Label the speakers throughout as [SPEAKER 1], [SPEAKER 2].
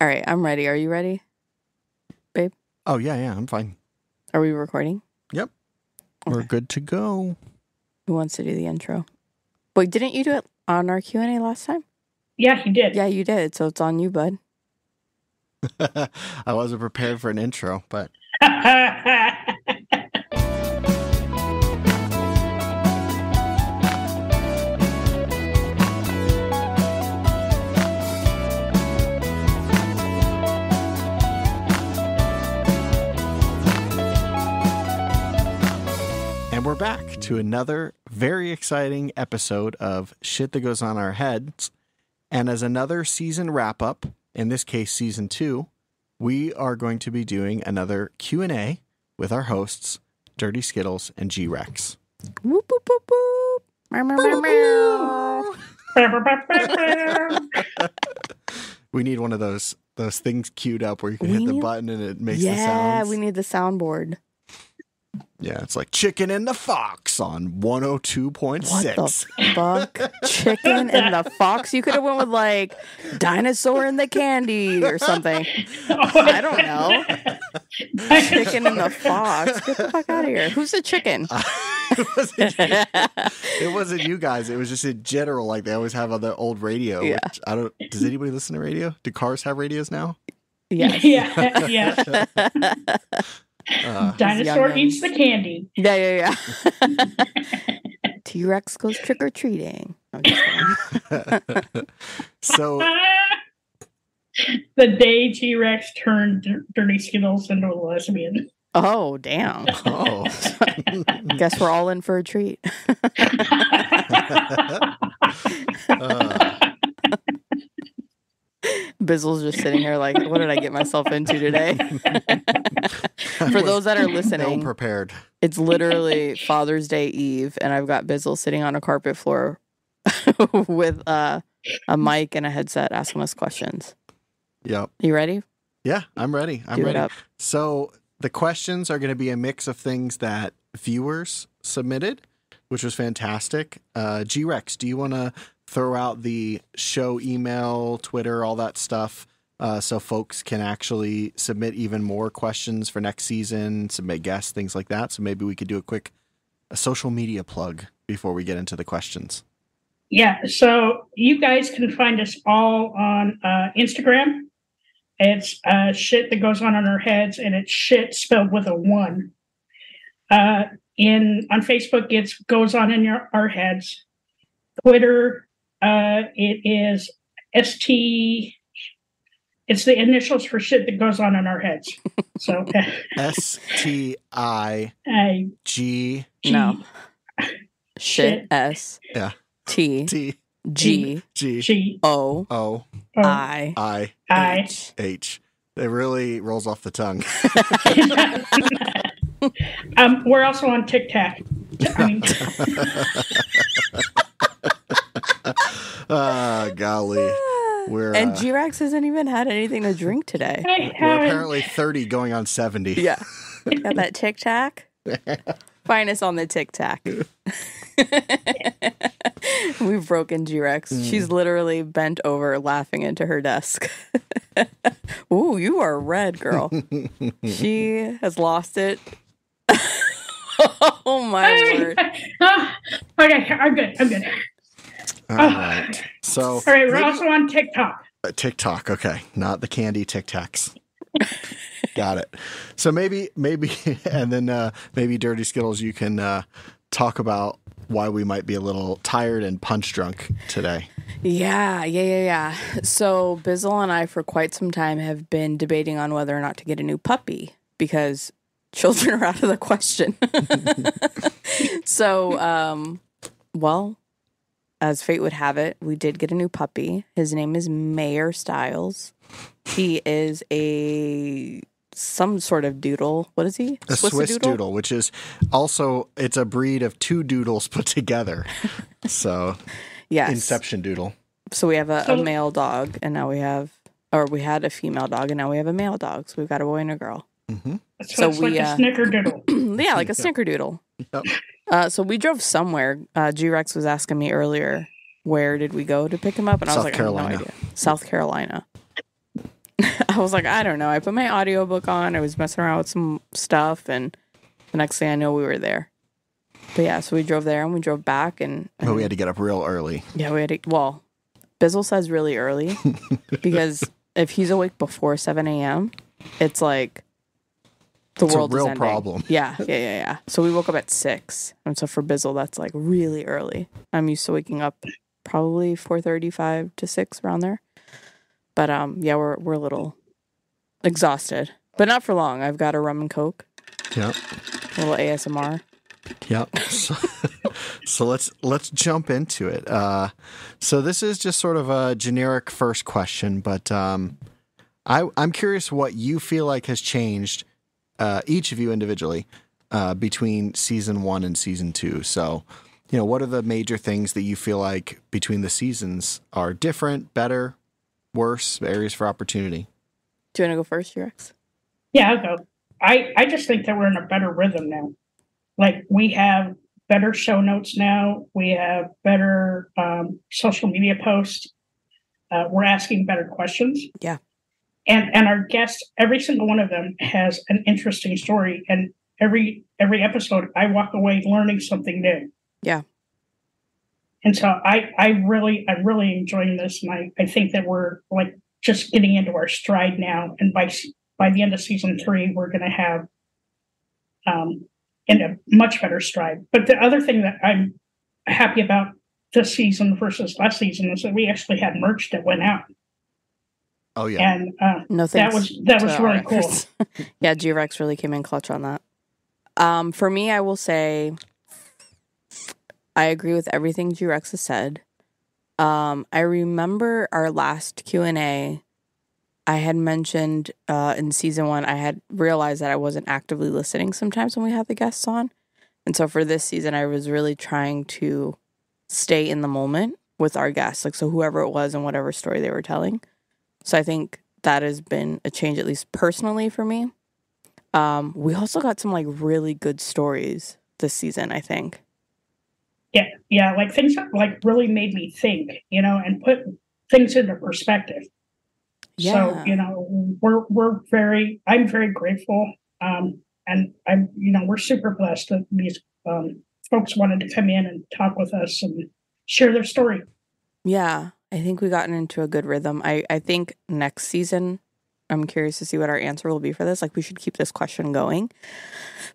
[SPEAKER 1] All right, I'm ready. Are you ready? Babe?
[SPEAKER 2] Oh yeah, yeah, I'm fine.
[SPEAKER 1] Are we recording?
[SPEAKER 2] Yep.
[SPEAKER 1] We're
[SPEAKER 2] good to go.
[SPEAKER 1] Who wants to do the intro? Wait, didn't you do it on our Q and A last time?
[SPEAKER 3] Yeah, you did.
[SPEAKER 1] Yeah, you did. So it's on you, bud.
[SPEAKER 2] I wasn't prepared for an intro, but back to another very exciting episode of Shit That Goes On Our Heads. And as another season wrap up, in this case season 2, we are going to be doing another Q&A with our hosts, Dirty Skittles and G-Rex.
[SPEAKER 1] Whoop, whoop, whoop, whoop. Meow, meow, meow.
[SPEAKER 2] We need one of those those things queued up where you can
[SPEAKER 1] We
[SPEAKER 2] hit the
[SPEAKER 1] need-
[SPEAKER 2] button and it makes the
[SPEAKER 1] sound.
[SPEAKER 2] Yeah,
[SPEAKER 1] we need the soundboard.
[SPEAKER 2] Yeah, it's like Chicken and the Fox on 102.6.
[SPEAKER 1] What the oh fuck? Chicken and the fox? You could have went with like dinosaur and the candy or something. I don't know. Chicken and the fox. Get the fuck out of here. Who's the chicken?
[SPEAKER 2] it, wasn't, it wasn't you guys. It was just in general. Like they always have on the old radio.
[SPEAKER 1] Yeah.
[SPEAKER 2] Which I don't. Does anybody listen to radio? Do cars have radios now?
[SPEAKER 1] yes.
[SPEAKER 3] yeah, yeah.
[SPEAKER 2] Uh,
[SPEAKER 3] Dinosaur eats the candy.
[SPEAKER 1] Yeah, yeah, yeah. T Rex goes trick or treating.
[SPEAKER 2] so
[SPEAKER 3] the day T Rex turned Dir- Dirty Skittles into a lesbian.
[SPEAKER 1] Oh, damn.
[SPEAKER 2] oh,
[SPEAKER 1] Guess we're all in for a treat.
[SPEAKER 2] uh,
[SPEAKER 1] Bizzle's just sitting here like, what did I get myself into today? For those that are listening,
[SPEAKER 2] prepared.
[SPEAKER 1] it's literally Father's Day Eve, and I've got Bizzle sitting on a carpet floor with uh, a mic and a headset asking us questions.
[SPEAKER 2] Yep.
[SPEAKER 1] You ready?
[SPEAKER 2] Yeah, I'm ready. I'm
[SPEAKER 1] Do
[SPEAKER 2] ready.
[SPEAKER 1] up.
[SPEAKER 2] So the questions are going to be a mix of things that viewers submitted, which was fantastic. Uh, G Rex, do you want to throw out the show email, Twitter, all that stuff, uh, so folks can actually submit even more questions for next season, submit guests, things like that. So maybe we could do a quick a social media plug before we get into the questions.
[SPEAKER 3] Yeah, so you guys can find us all on uh, Instagram. It's uh, shit that goes on in our heads, and it's shit spelled with a one. Uh, in on Facebook, it's goes on in your, our heads. Twitter, uh, it is st. It's the initials for shit that goes on in our heads. So,
[SPEAKER 2] S T I G
[SPEAKER 3] G-
[SPEAKER 1] No. Shit.
[SPEAKER 3] Shit.
[SPEAKER 1] S.
[SPEAKER 2] Yeah.
[SPEAKER 1] T.
[SPEAKER 2] T
[SPEAKER 1] G.
[SPEAKER 2] G
[SPEAKER 3] G
[SPEAKER 1] O.
[SPEAKER 2] O
[SPEAKER 3] O
[SPEAKER 1] I.
[SPEAKER 2] I
[SPEAKER 3] I.
[SPEAKER 1] H.
[SPEAKER 2] H. It really rolls off the tongue.
[SPEAKER 3] um, we're also on TikTok. I mean,
[SPEAKER 2] Ah, golly. We're,
[SPEAKER 1] and
[SPEAKER 2] uh,
[SPEAKER 1] G Rex hasn't even had anything to drink today.
[SPEAKER 2] We're apparently 30 going on 70.
[SPEAKER 1] Yeah. Got that tic tac? Find us on the tic tac. We've broken G Rex.
[SPEAKER 2] Mm.
[SPEAKER 1] She's literally bent over laughing into her desk. Ooh, you are red, girl. she has lost it. oh my word.
[SPEAKER 3] Ah, okay, I'm good. I'm good.
[SPEAKER 2] All right. So,
[SPEAKER 3] All right, we're also on TikTok.
[SPEAKER 2] uh, TikTok. Okay. Not the candy Tic Tacs. Got it. So maybe, maybe, and then uh, maybe Dirty Skittles, you can uh, talk about why we might be a little tired and punch drunk today.
[SPEAKER 1] Yeah, yeah, yeah, yeah. So Bizzle and I, for quite some time, have been debating on whether or not to get a new puppy because children are out of the question. so, um, well, as fate would have it, we did get a new puppy. His name is Mayor Styles. He is a some sort of doodle. What is he?
[SPEAKER 2] A Swiss, doodle? which is also it's a breed of two doodles put together. So
[SPEAKER 1] Yes.
[SPEAKER 2] Inception doodle.
[SPEAKER 1] So we have a, a male dog, and now we have, or we had a female dog, and now we have a male dog. So we've got a boy and a girl.
[SPEAKER 2] hmm
[SPEAKER 3] So,
[SPEAKER 1] So
[SPEAKER 3] it's
[SPEAKER 1] we,
[SPEAKER 3] like
[SPEAKER 1] uh,
[SPEAKER 3] a snickerdoodle.
[SPEAKER 1] yeah, like a snickerdoodle.
[SPEAKER 2] Yep.
[SPEAKER 1] Uh, so we drove somewhere. Uh, G Rex was asking me earlier, where did we go to pick him up? And I was
[SPEAKER 2] South
[SPEAKER 1] like, I have no idea. South Carolina. I was like, I don't know. I put my audiobook on. I was messing around with some stuff, and the next thing I know, we were there. But yeah, so we drove there and we drove back, and,
[SPEAKER 2] But we had to get up real early.
[SPEAKER 1] yeah, we had to. Well, Bizzle says really early because if he's awake before seven a.m., it's like the
[SPEAKER 2] It's a
[SPEAKER 1] world
[SPEAKER 2] real
[SPEAKER 1] is ending.
[SPEAKER 2] problem.
[SPEAKER 1] Yeah, yeah, yeah, yeah. So we woke up at six, and so for Bizzle, that's like really early. I'm used to waking up probably four thirty-five to six around there. But um, yeah, we're we're a little exhausted, but not for long. I've got a rum and coke,
[SPEAKER 2] Yep.
[SPEAKER 1] a little ASMR.
[SPEAKER 2] Yep. So, so let's let's jump into it. Uh, so this is just sort of a generic first question, but um, I I'm curious what you feel like has changed, uh, each of you individually, uh, between season one and season two. So, you know, what are the major things that you feel like between the seasons are different, better, worse, areas for opportunity?
[SPEAKER 1] Do you want to go first, Rex?
[SPEAKER 3] Yeah, I'll go. I, I just think that we're in a better rhythm now. Like we have better show notes now. We have better um, social media posts. Uh, we're asking better questions.
[SPEAKER 1] Yeah.
[SPEAKER 3] And and our guests, every single one of them has an interesting story. And every every episode, I walk away learning something new.
[SPEAKER 1] Yeah.
[SPEAKER 3] And so I I really I'm really enjoying this, and I I think that we're like just getting into our stride now. And by by the end of season three, we're going to have um, in a much better stride. But the other thing that I'm happy about this season versus last season is that we actually had merch that went out,
[SPEAKER 2] Oh yeah.
[SPEAKER 3] and uh,
[SPEAKER 1] No thanks.
[SPEAKER 3] that was that was really
[SPEAKER 1] our
[SPEAKER 3] cool.
[SPEAKER 1] yeah, G Rex really came in clutch on that. Um, for me, I will say I agree with everything G Rex has said. Um, I remember our last Q and A. I had mentioned uh, in season one, I had realized that I wasn't actively listening sometimes when we had the guests on, and so for this season, I was really trying to stay in the moment with our guests, like so whoever it was and whatever story they were telling. So I think that has been a change, at least personally for me. Um, we also got some like really good stories this season. I think.
[SPEAKER 3] Yeah, yeah, like things that like really made me think, you know, and put things into perspective. So
[SPEAKER 1] Yeah.
[SPEAKER 3] you know, we're we're very I'm very grateful, um, and I'm you know we're super blessed that these um, folks wanted to come in and talk with us and share their story.
[SPEAKER 1] Yeah, I think we've gotten into a good rhythm. I I think next season, I'm curious to see what our answer will be for this. Like we should keep this question going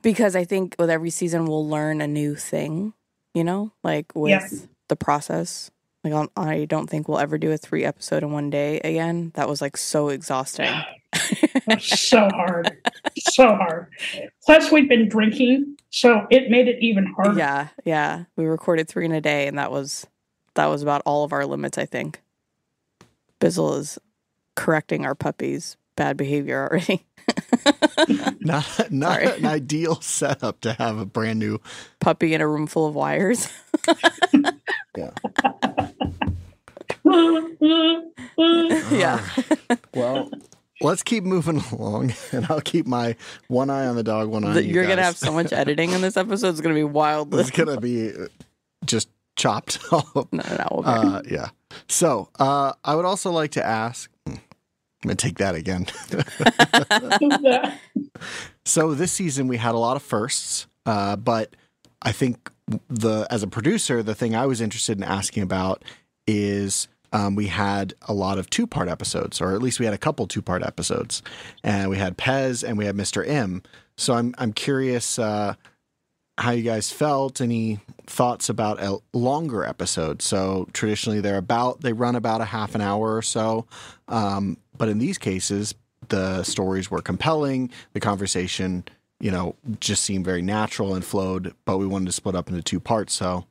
[SPEAKER 1] because I think with every season we'll learn a new thing. You know, like with the process. Like I'll- don't think we'll ever do a three episode in one day again. That was like so exhausting.
[SPEAKER 3] So hard, so hard. Plus, we've been drinking, so it made it even harder.
[SPEAKER 1] Yeah, yeah. We recorded three in a day, and that was that was about all of our limits. I think. Bizzle is correcting our puppy's bad behavior already.
[SPEAKER 2] not not
[SPEAKER 1] Sorry.
[SPEAKER 2] an ideal setup to have a brand new
[SPEAKER 1] Puppy in a room full of wires.
[SPEAKER 2] yeah
[SPEAKER 1] yeah.
[SPEAKER 2] well let's keep moving along and i'll keep my one eye on the dog one eye on
[SPEAKER 1] The-
[SPEAKER 2] you
[SPEAKER 1] You're gonna have so much editing in this episode. It's gonna be wild.
[SPEAKER 2] it's gonna be uh, just chopped up
[SPEAKER 1] No, no, no. we'll
[SPEAKER 2] uh, yeah so uh, i would also like to ask hmm, i'm gonna take that again So this season we had a lot of firsts, uh, but I think the as a producer, the thing I was interested in asking about is um, we had a lot of two part episodes, or at least we had a couple two part episodes, and we had Pez and we had Mr. M. So I'm I'm curious uh, how you guys felt. Any thoughts about a longer episode? So traditionally they're about they run about a half an hour or so, um, but in these cases the stories were compelling. The conversation, you know, just seemed very natural and flowed. But we wanted to split up into two parts. So,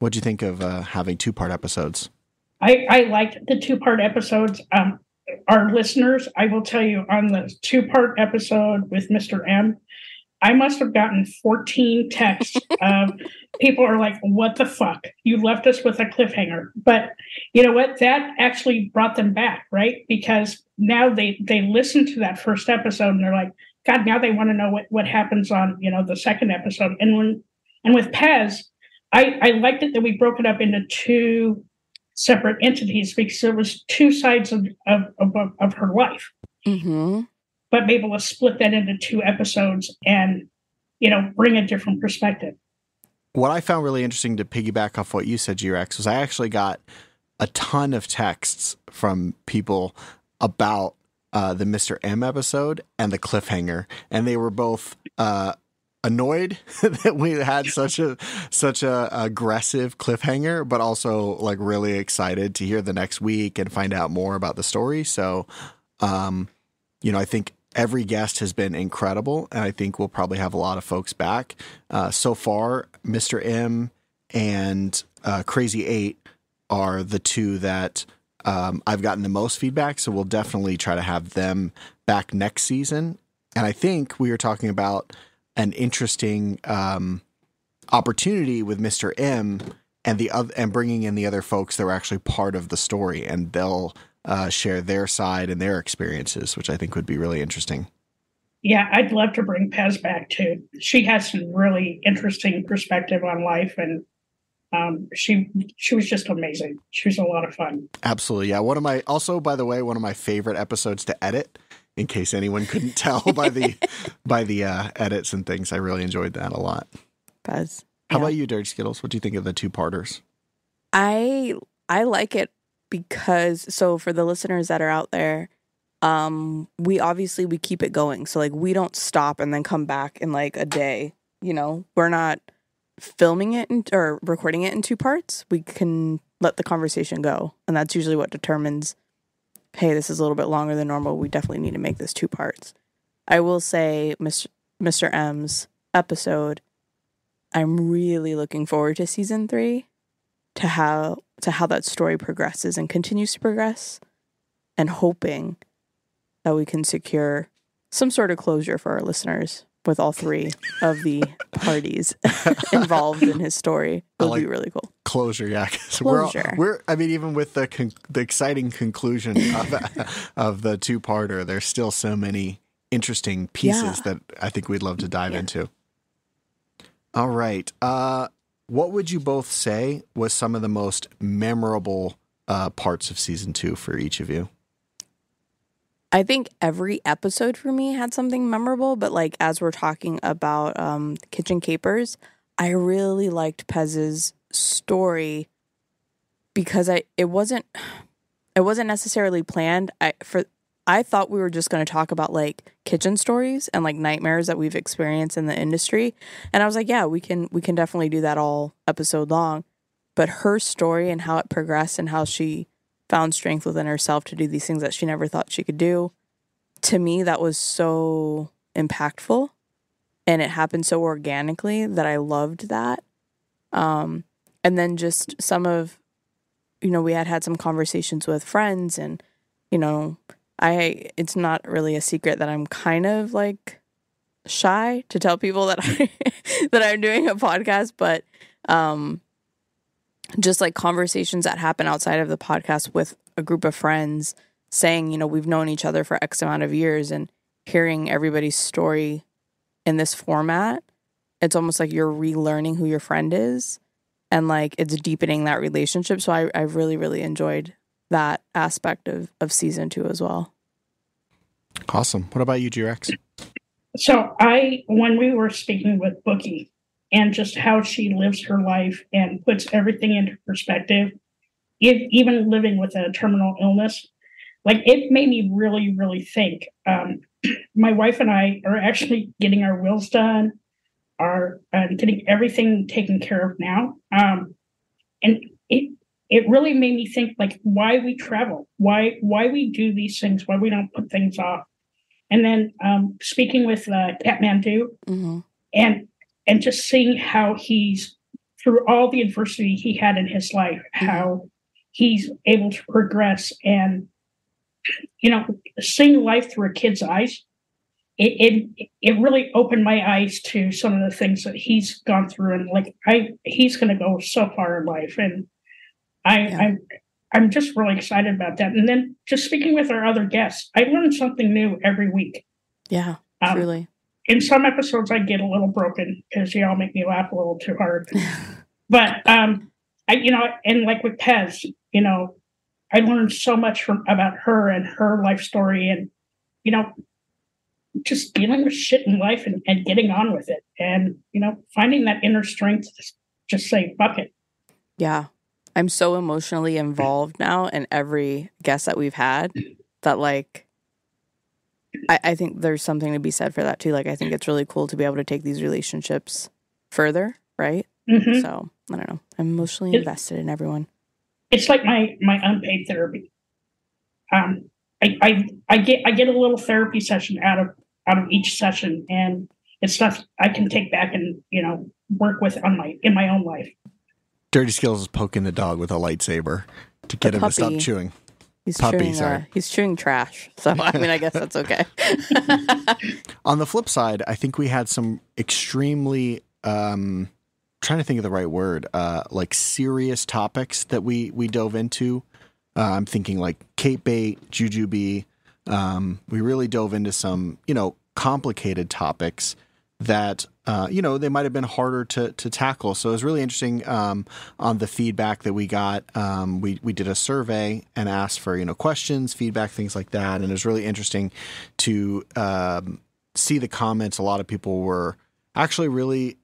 [SPEAKER 2] what do you think of uh, having two part episodes?
[SPEAKER 3] I, I liked the two part episodes. Um, our listeners, I will tell you on the two part episode with Mr. M, I must have gotten 14 texts of people are like, what the fuck? You left us with a cliffhanger. But you know what? That actually brought them back, right? Because now they they listen to that first episode and they're like, God, now they want to know what, what happens on, you know, the second episode. And when and with Pez, I, I liked it that we broke it up into two separate entities because there was two sides of of, of, of her life
[SPEAKER 1] Mm-hmm.
[SPEAKER 3] But be able to split that into two episodes and you know bring a different perspective.
[SPEAKER 2] What I found really interesting to piggyback off what you said, G-Rex, was I actually got a ton of texts from people about uh, the Mr. M episode and the cliffhanger, and they were both uh, annoyed that we had such a such a aggressive cliffhanger, but also like really excited to hear the next week and find out more about the story. So, um, you know, I think every guest has been incredible, and I think we'll probably have a lot of folks back. Uh, so far, Mr. M and uh, Crazy Eight are the two that um, I've gotten the most feedback. So we'll definitely try to have them back next season. And I think we were talking about an interesting um, opportunity with Mr. M and the other and bringing in the other folks that were actually part of the story, and they'll uh, share their side and their experiences, which I think would be really interesting.
[SPEAKER 3] Yeah, I'd love to bring Pez back too. She has some really interesting perspective on life, and um, she she was just amazing. She was a lot of fun.
[SPEAKER 2] Absolutely, yeah. One of my also, by the way, one of my favorite episodes to edit. In case anyone couldn't tell by the by the uh, edits and things, I really enjoyed that a lot.
[SPEAKER 1] Buzz.
[SPEAKER 2] How
[SPEAKER 1] Yeah.
[SPEAKER 2] about you, Dirty Skittles? What do you think of the two parters?
[SPEAKER 1] I I like it because so for the listeners that are out there, um, we obviously we keep it going. So like we don't stop and then come back in like a day. You know, we're not filming it in, or recording it in two parts. We can let the conversation go, and that's usually what determines. Hey, this is a little bit longer than normal. We definitely need to make this two parts. I will say, Mr. Mr. M's episode. I'm really looking forward to season three to how to how that story progresses and continues to progress and hoping that we can secure some sort of closure for our listeners with all three of the parties involved in his story
[SPEAKER 2] I
[SPEAKER 1] would be really cool.
[SPEAKER 2] Closure, yeah. 'cause We're, all-
[SPEAKER 1] Closure.
[SPEAKER 2] we're, I mean, even with the con- the exciting conclusion of, of the two parter, there's still so many interesting pieces
[SPEAKER 1] Yeah.
[SPEAKER 2] that I think we'd love to dive
[SPEAKER 1] Yeah.
[SPEAKER 2] into. All right. Uh, what would you both say was some of the most memorable uh, parts of season two for each of you?
[SPEAKER 1] I think every episode for me had something memorable, but like as we're talking about um Kitchen Capers, I really liked Pez's story because I it wasn't it wasn't necessarily planned. I for I thought we were just going to talk about like kitchen stories and like nightmares that we've experienced in the industry. And I was like, yeah, we can we can definitely do that all episode long. But her story and how it progressed and how she found strength within herself to do these things that she never thought she could do. To me, that was so impactful and it happened so organically that I loved that. Um, and then just some of, you know, we had had some conversations with friends and, you know, I, it's not really a secret that I'm kind of like shy to tell people that I, that I'm doing a podcast, but, um, just like conversations that happen outside of the podcast with a group of friends saying, you know, we've known each other for X amount of years and hearing everybody's story in this format, it's almost like you're relearning who your friend is and like it's deepening that relationship. So I, I really, really enjoyed that aspect of, of season two as well.
[SPEAKER 2] Awesome. What about you, G-Rex?
[SPEAKER 3] So I, when we were speaking with Bookie and just how she lives her life and puts everything into perspective, e- even living with a terminal illness, like it made me really, really think. Um, my wife and I are actually getting our wills done, are uh, getting everything taken care of now, um, and it it really made me think like why we travel, why why we do these things, why we don't put things off. And then um, speaking with uh, Kathmandu
[SPEAKER 1] Mm-hmm.
[SPEAKER 3] and and just seeing how he's through all the adversity he had in his life, how he's able to progress and you know seeing life through a kid's eyes. It, it it really opened my eyes to some of the things that he's gone through and like I he's going to go so far in life and I
[SPEAKER 1] Yeah.
[SPEAKER 3] I'm I'm just really excited about that. And then just speaking with our other guests, I learn something new every week.
[SPEAKER 1] Yeah,
[SPEAKER 3] Um,
[SPEAKER 1] truly.
[SPEAKER 3] in some episodes I get a little broken because y'all make me laugh a little too hard. but um I you know, and like with Pez, you know, I learned so much from about her and her life story and you know, just dealing with shit in life and, and getting on with it. And, you know, finding that inner strength to just say, fuck it.
[SPEAKER 1] Yeah. I'm so emotionally involved now in every guest that we've had that like I, I think there's something to be said for that too. Like I think it's really cool to be able to take these relationships further, right?
[SPEAKER 3] Mhm.
[SPEAKER 1] So I don't know. I'm emotionally invested in everyone.
[SPEAKER 3] It's like my my unpaid therapy. Um, I, I I get I get a little therapy session out of out of each session, and it's stuff I can take back and you know work with on my in my own life.
[SPEAKER 2] Dirty Skittles is poking the dog with a lightsaber to get him to stop chewing.
[SPEAKER 1] He's
[SPEAKER 2] Puppy,
[SPEAKER 1] chewing.
[SPEAKER 2] sorry.
[SPEAKER 1] Uh, he's chewing trash. So I mean, I guess that's okay.
[SPEAKER 2] On the flip side, I think we had some extremely um trying to think of the right word, uh like serious topics that we we dove into. Uh, I'm thinking like Kate Bait, Jujubee. Um, we really dove into some, you know, complicated topics that uh, you know they might have been harder to to tackle. So it was really interesting um, on the feedback that we got. Um, we we did a survey and asked for you know questions, feedback, things like that, and it was really interesting to um, see the comments. A lot of people were actually really.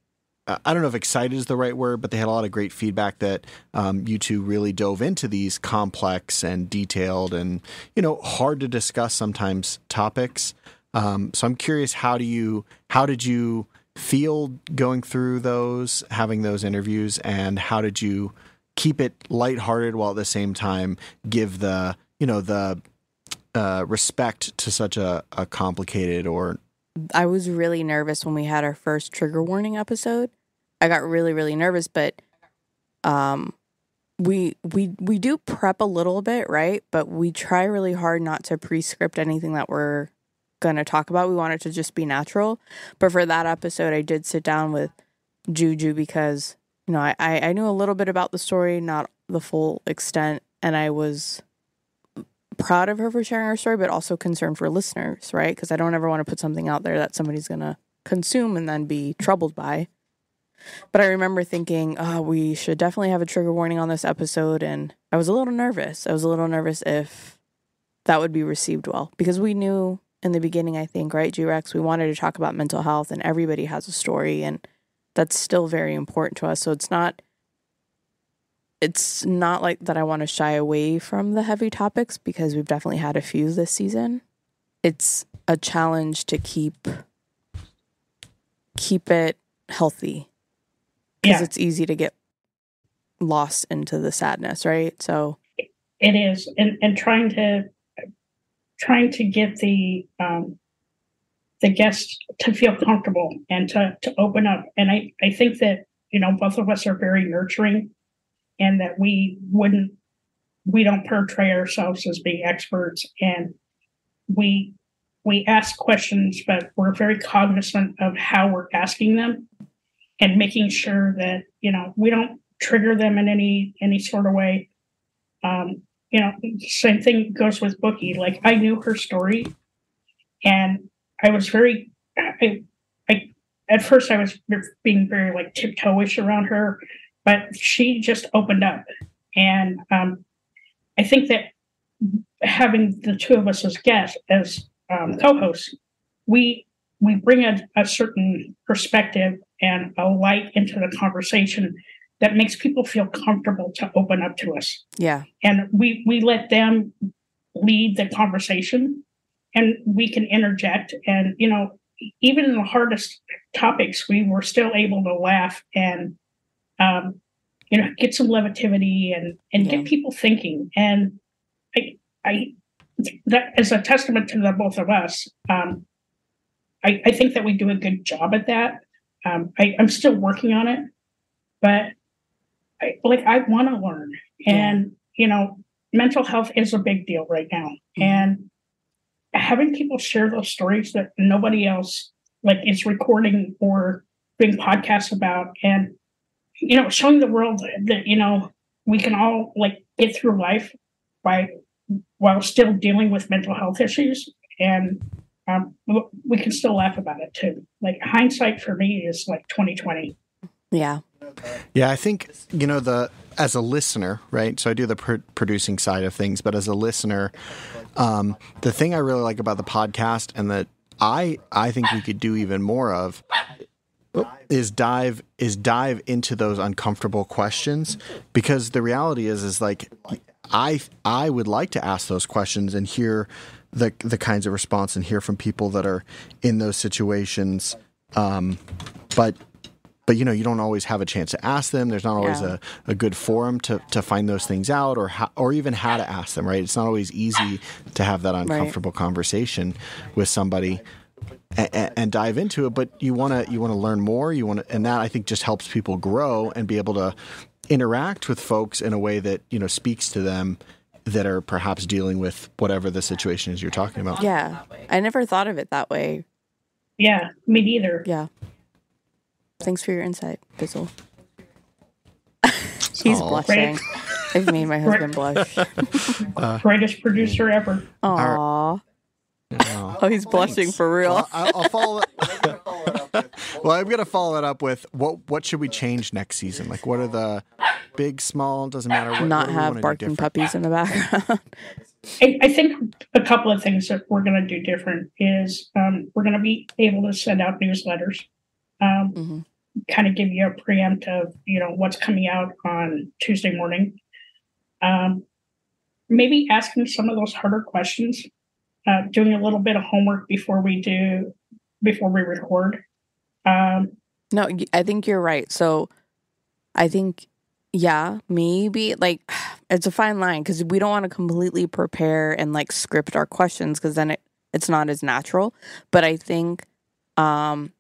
[SPEAKER 2] I don't know if excited is the right word, but they had a lot of great feedback that um, you two really dove into these complex and detailed and you know hard to discuss sometimes topics. Um, so I'm curious, how do you, how did you feel going through those, having those interviews, and how did you keep it lighthearted while at the same time give the, you know, the uh, respect to such a, a complicated or
[SPEAKER 1] I was really nervous when we had our first trigger warning episode. I got really, really nervous, but um we we we do prep a little bit, right? But we try really hard not to pre-script anything that we're going to talk about. We want it to just be natural. But for that episode, I did sit down with Juju because you know I I knew a little bit about the story, not the full extent, and I was proud of her for sharing her story, but also concerned for listeners, right? Because I don't ever want to put something out there that somebody's gonna consume and then be troubled by. But I remember thinking, oh, we should definitely have a trigger warning on this episode. And I was a little nervous. I was a little nervous if that would be received well because we knew in the beginning, I think, right, G Rex, we wanted to talk about mental health and everybody has a story. And that's still very important to us. So it's not. It's not like that I want to shy away from the heavy topics because we've definitely had a few this season. It's a challenge to keep keep it healthy because
[SPEAKER 3] Yeah.
[SPEAKER 1] it's easy to get lost into the sadness, right? So
[SPEAKER 3] It is, and and trying to trying to get the um, the guests to feel comfortable and to to open up. And I I think that you know both of us are very nurturing, and that we wouldn't we don't portray ourselves as being experts, and we we ask questions, but we're very cognizant of how we're asking them, and making sure that you know we don't trigger them in any any sort of way. Um, you know, same thing goes with Bookie. Like I knew her story, and I was very, I, I at first I was being very like tiptoeish around her, but she just opened up, and um, I think that having the two of us as guests as um, co-hosts, we we bring a, a certain perspective and a light into the conversation that makes people feel comfortable to open up to us.
[SPEAKER 1] Yeah,
[SPEAKER 3] and we we let them lead the conversation and we can interject and you know even in the hardest topics we were still able to laugh and um you know get some levity and and
[SPEAKER 1] Yeah.
[SPEAKER 3] get people thinking. And i i that is a testament to the both of us. Um i i think that we do a good job at that. Um I, i'm still working on it but I, like i want to learn and you know mental health is a big deal right now.
[SPEAKER 1] Mhm.
[SPEAKER 3] and having people share those stories that nobody else like is recording or doing podcasts about and you know showing the world that you know we can all like get through life by while still dealing with mental health issues. And um, we can still laugh about it too. Like hindsight for me is like 2020
[SPEAKER 1] yeah.
[SPEAKER 2] Yeah, I think you know the as a listener, right? So I do the pr- producing side of things, but as a listener, um, the thing I really like about the podcast and that I I think we could do even more of is dive is dive into those uncomfortable questions because the reality is is like I I would like to ask those questions and hear the the kinds of response and hear from people that are in those situations um, but but you know you don't always have a chance to ask them there's not always
[SPEAKER 1] Yeah.
[SPEAKER 2] a, a good forum to, to find those things out or how, or even how to ask them right it's not always easy to have that uncomfortable conversation with somebody and, and dive into it but you want to you want to learn more you want to and that i think just helps people grow and be able to interact with folks in a way that you know speaks to them that are perhaps dealing with whatever the situation is you're talking about
[SPEAKER 1] Yeah. I never thought of it that way.
[SPEAKER 3] Yeah, me neither.
[SPEAKER 1] Yeah. Thanks for your insight, Bizzle. He's
[SPEAKER 2] Aw.
[SPEAKER 1] blushing. I've made my husband blush.
[SPEAKER 3] Greatest producer ever.
[SPEAKER 1] Aww.
[SPEAKER 2] Oh.
[SPEAKER 1] Oh, he's blushing for real.
[SPEAKER 2] Well, I'll, I'll follow. well, I'm gonna follow it up with what what should we change next season? Like, what are the big, small? Doesn't matter. What,
[SPEAKER 1] Not
[SPEAKER 2] what do we wanna
[SPEAKER 1] have
[SPEAKER 2] do
[SPEAKER 1] barking
[SPEAKER 2] different?
[SPEAKER 1] puppies in the background.
[SPEAKER 3] I, I think a couple of things that we're going to do different is um, we're going to be able to send out newsletters, um,
[SPEAKER 1] Mhm.
[SPEAKER 3] Kind of give you a preempt of you know what's coming out on Tuesday morning. Um, maybe asking some of those harder questions, uh, doing a little bit of homework before we do before we record. Um,
[SPEAKER 1] No, I think you're right. So I think, yeah, maybe like it's a fine line because we don't want to completely prepare and like script our questions because then it, it's not as natural. But I think um,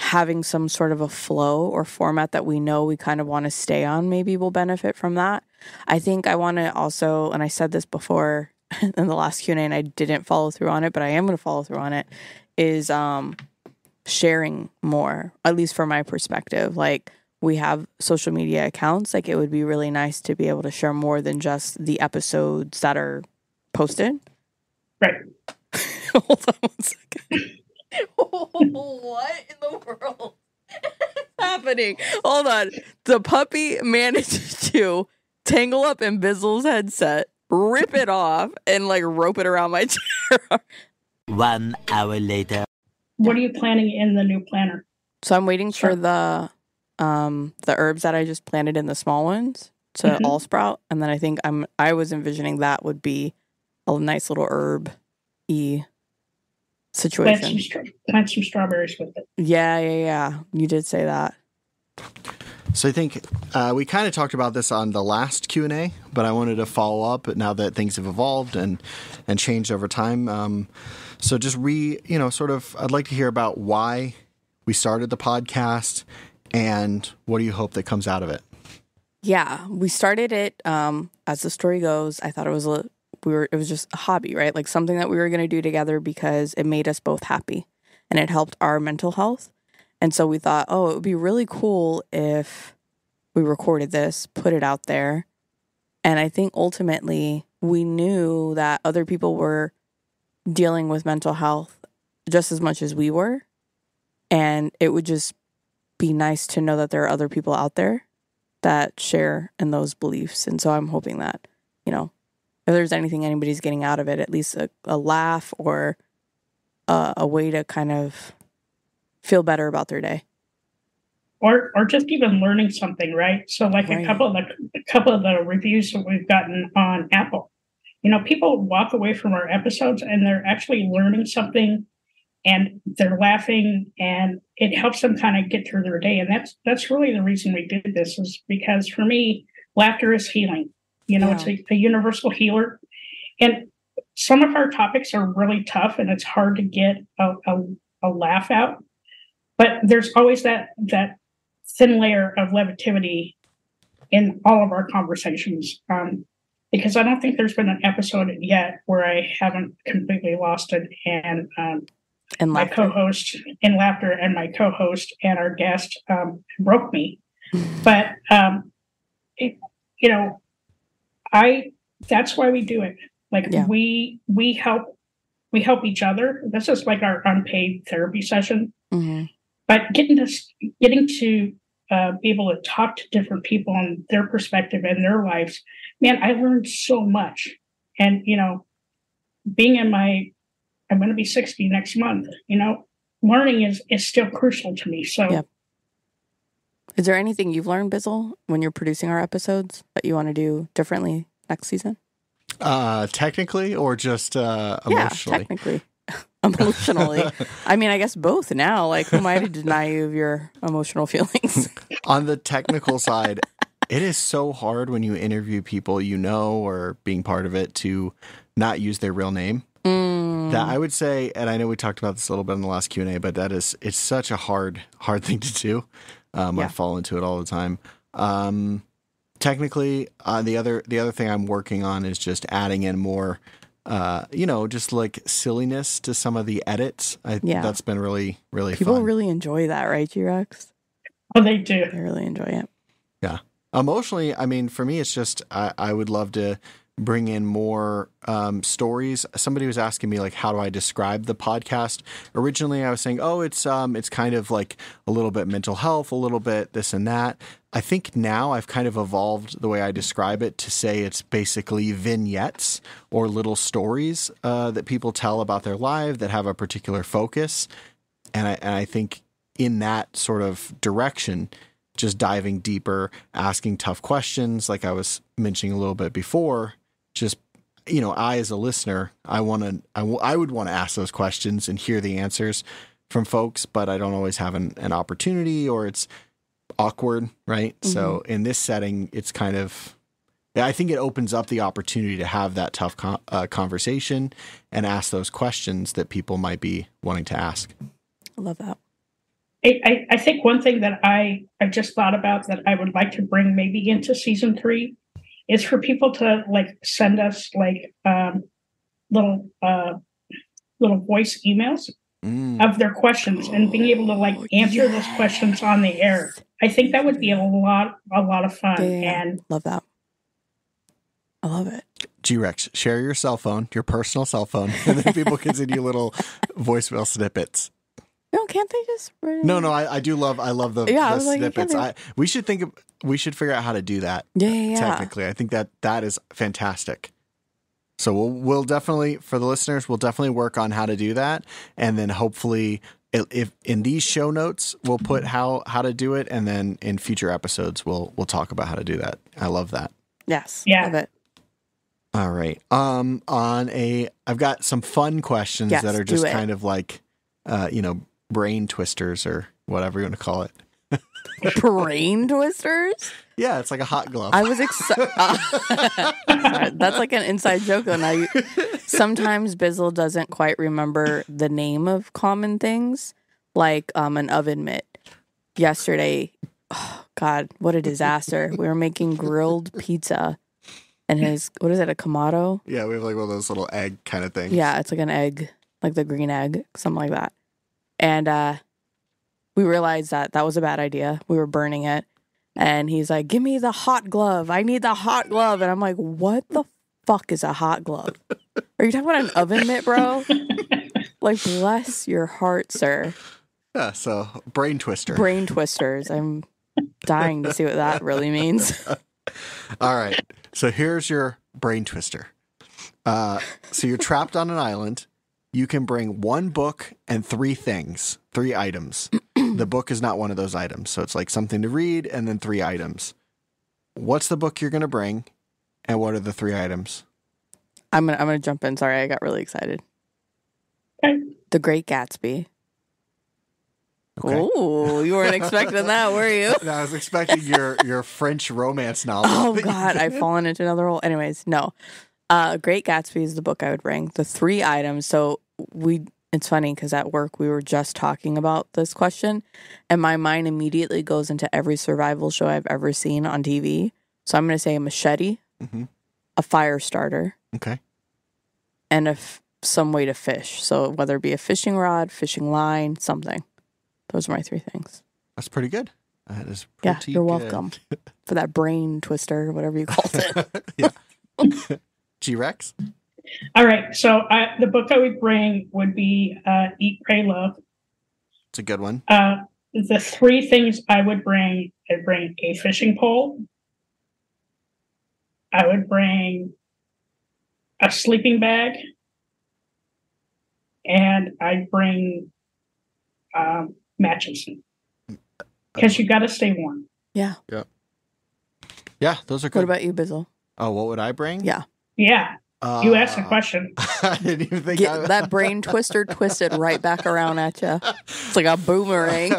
[SPEAKER 1] having some sort of a flow or format that we know we kind of want to stay on maybe will benefit from that. I think I want to also, and I said this before in the last Q&A and I didn't follow through on it, but I am going to follow through on it, is um, sharing more, at least from my perspective. Like we have social media accounts. Like it would be really nice to be able to share more than just the episodes that are posted.
[SPEAKER 3] Right.
[SPEAKER 1] Hold on one second. what in the world is happening? Hold on. The puppy managed to tangle up in Bizzle's headset, rip it off, and like rope it around my chair.
[SPEAKER 4] One hour later.
[SPEAKER 3] what are you planning in the new planner?
[SPEAKER 1] So I'm waiting
[SPEAKER 3] Sure.
[SPEAKER 1] for the um the herbs that I just planted in the small ones to
[SPEAKER 3] Mhm.
[SPEAKER 1] all sprout, and then I think I'm I was envisioning that would be a nice little herb e
[SPEAKER 3] Plant some,
[SPEAKER 1] situation.
[SPEAKER 3] stra- plant some strawberries with it.
[SPEAKER 1] Yeah, yeah, yeah. You did say that.
[SPEAKER 2] So I think uh, we kind of talked about this on the last Q and A, but I wanted to follow up now that things have evolved and and changed over time. Um, so just re, you know, sort of, I'd like to hear about why we started the podcast and what do you hope that comes out of it.
[SPEAKER 1] Yeah, we started it um as the story goes. I thought it was a we were it was just a hobby, right? Like something that we were going to do together because it made us both happy and it helped our mental health. And so we thought, "Oh, it would be really cool if we recorded this, put it out there." And I think ultimately we knew that other people were dealing with mental health just as much as we were. And it would just be nice to know that there are other people out there that share in those beliefs. And so I'm hoping that, you know, if there's anything anybody's getting out of it, at least a, a laugh or a, a way to kind of feel better about their day.
[SPEAKER 3] or or just even learning something, right? So like
[SPEAKER 1] Right.
[SPEAKER 3] a couple of the a couple of the reviews that we've gotten on Apple, you know, people walk away from our episodes and they're actually learning something and they're laughing and it helps them kind of get through their day. And that's that's really the reason we did this is because for me, laughter is healing. You know, it's a, a universal healer. And some of our topics are really tough and it's hard to get a, a, a laugh out. But there's always that that thin layer of levity in all of our conversations. Um, because I don't think there's been an episode yet where I haven't completely lost it. And um,
[SPEAKER 1] And
[SPEAKER 3] my
[SPEAKER 1] laughter.
[SPEAKER 3] co-host in laughter and my co-host and our guest um, broke me. But um, it, you know, I that's why we do it. Like
[SPEAKER 1] Yeah.
[SPEAKER 3] we we help we help each other. This is like our unpaid therapy session
[SPEAKER 1] hmm
[SPEAKER 3] but getting to getting to uh, be able to talk to different people and their perspective and their lives, man, I learned so much. And you know, being in my, I'm going to be 60 next month. You know, learning is is still crucial to me. So.
[SPEAKER 1] Yep. Is there anything you've learned, Bizzle, when you're producing our episodes that you want to do differently next season?
[SPEAKER 2] Uh, technically, or just uh,
[SPEAKER 1] Yeah,
[SPEAKER 2] emotionally?
[SPEAKER 1] technically. Emotionally. I mean, I guess both now. Like, who am I to deny you of your emotional feelings?
[SPEAKER 2] On the technical side, it is so hard when you interview people you know or being part of it to not use their real name.
[SPEAKER 1] Mm,
[SPEAKER 2] That I would say, and I know we talked about this a little bit in the last Q and A, but that is it's such a hard hard thing to do. Um, I fall into it all the time. Um, technically, uh, the other the other thing I'm working on is just adding in more, uh, you know, just like silliness to some of the edits. I,
[SPEAKER 1] Yeah.
[SPEAKER 2] that's been really really
[SPEAKER 1] people
[SPEAKER 2] fun.
[SPEAKER 1] really enjoy that, right, G Rex?
[SPEAKER 3] Oh, they do.
[SPEAKER 1] They really enjoy it.
[SPEAKER 2] Yeah, emotionally i mean for me it's just i, I would love to bring in more um, stories. Somebody was asking me like how do i describe the podcast? Originally i was saying oh it's um it's kind of like a little bit mental health a little bit this and that. I think now i've kind of evolved the way i describe it to say it's basically vignettes or little stories uh, that people tell about their life that have a particular focus. And I, and I think in that sort of direction just diving deeper, asking tough questions, like I was mentioning a little bit before. Just you know, I as a listener, I want to, I, w- I would want to ask those questions and hear the answers from folks, but I don't always have an, an opportunity, or it's awkward, right? So in this setting, it's kind of. I think it opens up the opportunity to have that tough con- uh, conversation and ask those questions that people might be wanting to ask.
[SPEAKER 1] I love that.
[SPEAKER 3] I, I, I think one thing that I, I just thought about that I would like to bring maybe into season three is for people to like send us like um, little uh, little voice emails
[SPEAKER 2] Mm.
[SPEAKER 3] of their questions and being able to like
[SPEAKER 1] Oh,
[SPEAKER 3] answer those questions on the air. I think that would be a lot a lot of fun.
[SPEAKER 1] Yeah.
[SPEAKER 3] And
[SPEAKER 1] Love that. I love it.
[SPEAKER 2] G Rex, share your cell phone, your personal cell phone, and then people can send you little voicemail snippets.
[SPEAKER 1] No, can't they just? write-
[SPEAKER 2] No, no, I, I do love I love the,
[SPEAKER 1] Yeah, I
[SPEAKER 2] the
[SPEAKER 1] was like,
[SPEAKER 2] snippets.
[SPEAKER 1] can't
[SPEAKER 2] I, we should think of we should figure out how to do that.
[SPEAKER 1] Yeah, yeah, yeah.
[SPEAKER 2] Technically, I think that that is fantastic. So we'll we'll definitely for the listeners, we'll definitely work on how to do that, and then hopefully, if, if in these show notes, we'll put how how to do it, and then in future episodes, we'll we'll talk about how to do that. I love that.
[SPEAKER 1] Yes.
[SPEAKER 3] Yeah.
[SPEAKER 1] Love it.
[SPEAKER 2] All right. Um, on a, I've got some fun questions
[SPEAKER 1] Yes,
[SPEAKER 2] that are just kind of like, uh, you know, brain twisters or whatever you want to call it.
[SPEAKER 1] Brain twisters.
[SPEAKER 2] Yeah, it's like a hot glove.
[SPEAKER 1] I was excited. that's like an inside joke. Now, you, sometimes Bizzle doesn't quite remember the name of common things, like um, an oven mitt. Yesterday, oh, God, what a disaster! We were making grilled pizza, and his what is it? A kamado?
[SPEAKER 2] yeah, we have like one of those little egg kind of things.
[SPEAKER 1] Yeah, it's like an egg, like the green egg, something like that. And uh, we realized that that was a bad idea. We were burning it. And he's like, Give me the hot glove. I need the hot glove. And I'm like, What the fuck is a hot glove? Are you talking about an oven mitt, bro? Like, bless your heart, sir.
[SPEAKER 2] Yeah. So brain twister.
[SPEAKER 1] Brain twisters. I'm dying to see what that really means.
[SPEAKER 2] All right. So here's your brain twister. Uh, so you're trapped on an island. You can bring one book and three things, three items. the book is not one of those items. So it's like something to read and then three items. What's the book you're going to bring? And what are the three items?
[SPEAKER 1] I'm gonna I'm gonna jump in. Sorry, I got really excited.
[SPEAKER 3] Okay.
[SPEAKER 1] The Great Gatsby.
[SPEAKER 2] Okay.
[SPEAKER 1] Oh, you weren't expecting that, were you?
[SPEAKER 2] No, I was expecting your your French romance novel.
[SPEAKER 1] Oh God, I've fallen into another hole. Anyways, no. Uh, Great Gatsby is the book I would bring. The three items. So we. It's funny because at work we were just talking about this question, and my mind immediately goes into every survival show I've ever seen on TV. So I'm going to say a machete,
[SPEAKER 2] Mhm.
[SPEAKER 1] a fire starter,
[SPEAKER 2] Okay.
[SPEAKER 1] and a f- some way to fish. So whether it be a fishing rod, fishing line, something. Those are my three things.
[SPEAKER 2] That's pretty good. That is
[SPEAKER 1] Yeah, you're
[SPEAKER 2] good.
[SPEAKER 1] welcome for that brain twister, whatever you called it.
[SPEAKER 2] G Rex?
[SPEAKER 3] all right, so I, the book I would bring would be uh, Eat, Pray, Love.
[SPEAKER 2] It's a good one.
[SPEAKER 3] Uh, the three things I would bring, I'd bring a fishing pole. I would bring a sleeping bag, and I'd bring um, matches because you got to stay warm.
[SPEAKER 1] Yeah.
[SPEAKER 2] Yeah, Yeah. those are good.
[SPEAKER 1] What about you, Bizzle?
[SPEAKER 2] oh, what would I bring?
[SPEAKER 1] Yeah.
[SPEAKER 3] Yeah,
[SPEAKER 2] Uh,
[SPEAKER 3] you asked a question.
[SPEAKER 2] I didn't even think
[SPEAKER 1] Get
[SPEAKER 2] I-
[SPEAKER 1] that brain twister twisted right back around at you. It's like a boomerang.